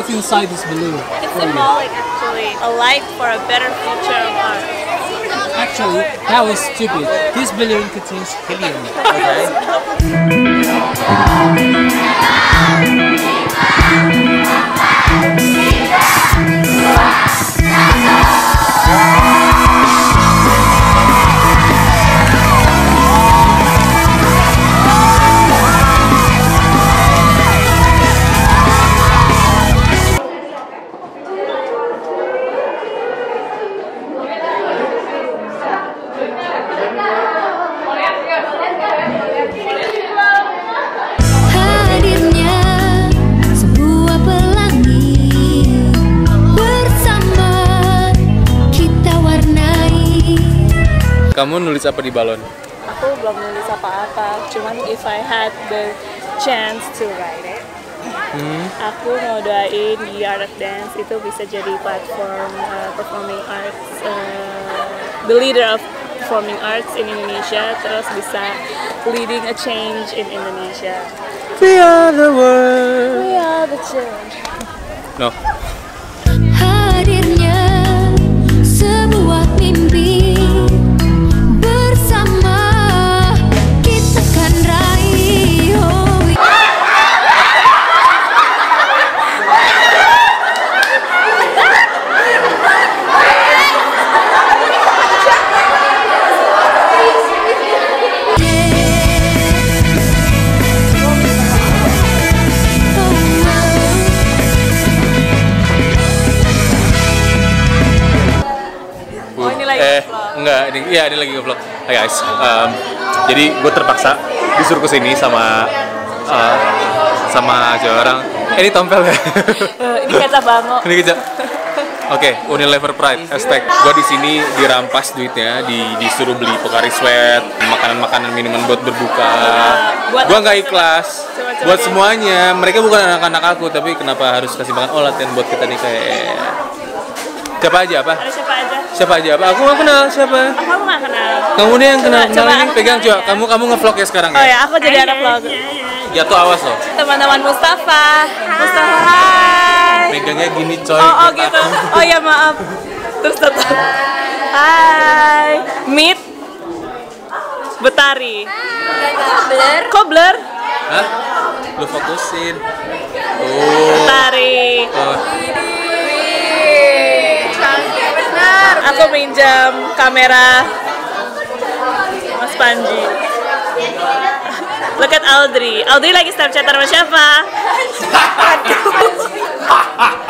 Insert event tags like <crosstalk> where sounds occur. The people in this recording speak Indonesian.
What's inside this balloon? It's symbolic, actually. A life for a better future of art. Actually, that was stupid. This balloon contains helium. Okay. <laughs> Kamu nulis apa di balon? Aku belum nulis apa-apa, cuman if I had the chance to write it, aku mau doain di Art of Dance itu bisa jadi platform uh, performing arts, uh, the leader of performing arts in Indonesia, terus bisa leading a change in Indonesia. We are the world. We are the change. No. Enggak, ini iya ini lagi vlog. Hai guys. um, jadi gue terpaksa disuruh ke sini sama uh, sama orang. Eh, ini tompel ya. <laughs> Eh, ini kecap bango. ini kejap. Oke, Unilever Pride. Hashtag gue di sini dirampas duitnya, di, disuruh beli Pocari Sweat, makanan-makanan minuman buat berbuka. Gue nggak ikhlas. Buat semuanya. Mereka bukan anak-anak aku, tapi kenapa harus kasih makan? Oh, latihan buat kita nih kayak. Siapa aja apa? Ada siapa aja? Siapa aja apa? Aku nggak kenal siapa. Oh, kamu nggak kenal? Kamu nih yang kenal, Coba- kenal ini aku pegang coba. ya. Kamu kamu ngevlog ya sekarang Oh ya? ya, aku jadi anak vlog. Jatuh awas loh. Teman-teman Mustafa. Mustafa, hai. Megangnya gini coy. Oh, oh gitu. aku. Oh ya maaf. Terus tetap. Hai. Meet Betari. Blur Kok blur? Hah? Lu fokusin. Oh. Betari. oh. Aku minjam kamera Mas Panji. Look at Audrey. Audrey lagi Snapchat sama siapa? <laughs>